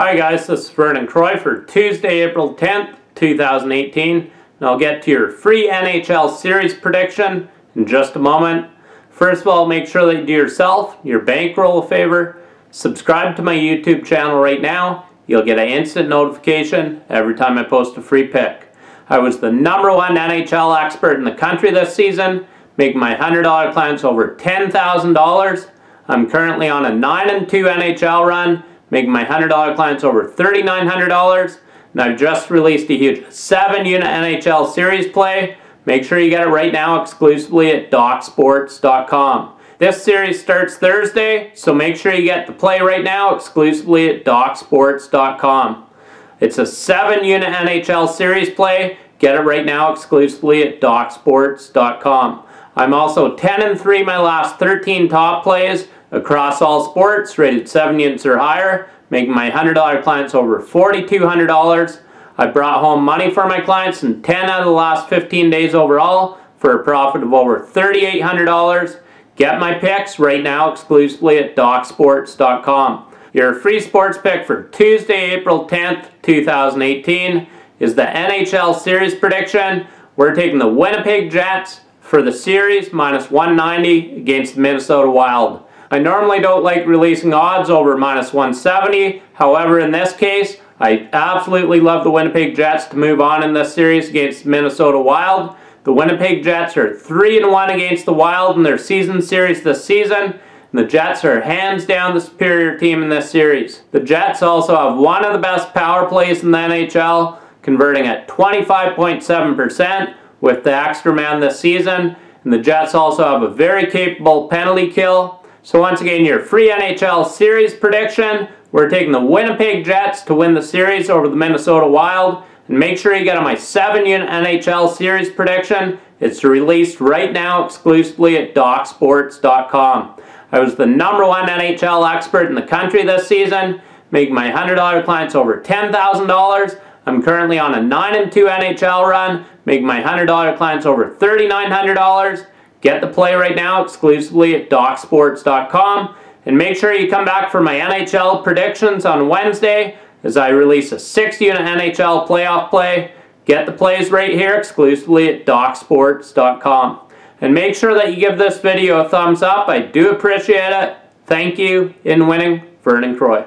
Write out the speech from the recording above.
Hi guys, this is Vernon Croy for Tuesday, April 10th, 2018. And I'll get to your free NHL series prediction in just a moment. First of all, make sure that you do yourself, your bankroll a favor. Subscribe to my YouTube channel right now. You'll get an instant notification every time I post a free pick. I was the number one NHL expert in the country this season, making my $100 clients over $10,000. I'm currently on a 9 and 2 NHL run making my $100 clients over $3,900. And I've just released a huge 7 unit NHL series play. Make sure you get it right now exclusively at DocSports.com. This series starts Thursday, so make sure you get the play right now exclusively at DocSports.com. It's a 7 unit NHL series play. Get it right now exclusively at DocSports.com. I'm also 10 and 3 my last 13 top plays across all sports, rated 7 units or higher, making my $100 clients over $4,200. I brought home money for my clients in 10 out of the last 15 days overall for a profit of over $3,800. Get my picks right now exclusively at DocSports.com. Your free sports pick for Tuesday, April 10th, 2018 is the NHL Series prediction. We're taking the Winnipeg Jets for the series minus 190 against the Minnesota Wild. I normally don't like releasing odds over minus 170. However, in this case, I absolutely love the Winnipeg Jets to move on in this series against Minnesota Wild. The Winnipeg Jets are 3 and 1 against the Wild in their season series this season. And the Jets are hands down the superior team in this series. The Jets also have one of the best power plays in the NHL, converting at 25.7% with the extra man this season. And the Jets also have a very capable penalty kill so once again, your free NHL series prediction. We're taking the Winnipeg Jets to win the series over the Minnesota Wild. And make sure you get on my 7-unit NHL series prediction. It's released right now exclusively at DocSports.com. I was the number one NHL expert in the country this season, making my $100 clients over $10,000. I'm currently on a 9 and 2 NHL run, making my $100 clients over $3,900. Get the play right now exclusively at DocSports.com. And make sure you come back for my NHL predictions on Wednesday as I release a 6 unit NHL playoff play. Get the plays right here exclusively at DocSports.com. And make sure that you give this video a thumbs up. I do appreciate it. Thank you. In winning, Vernon Croy.